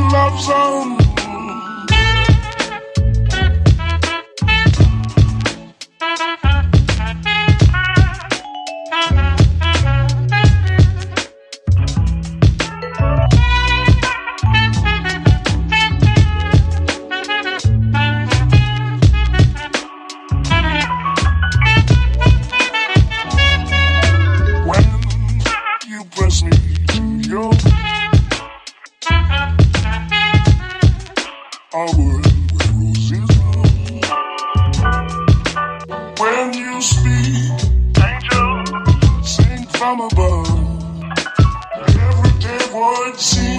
love song. Day would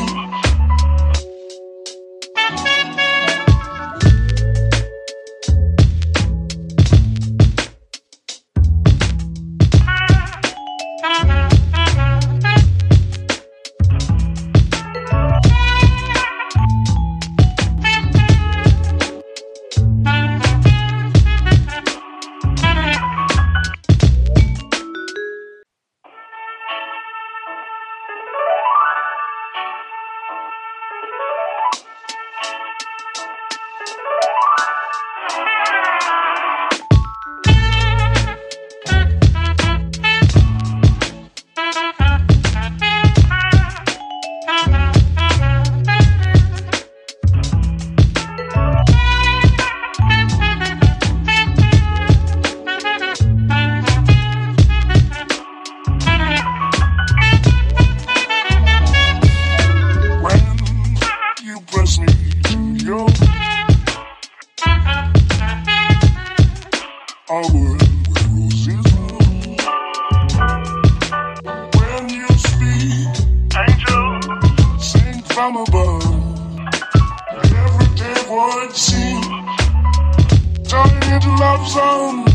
love song.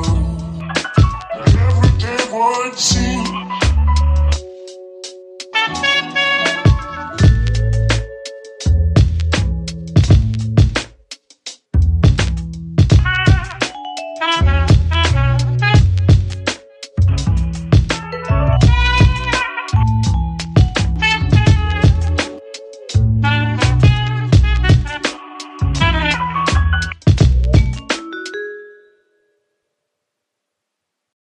watching.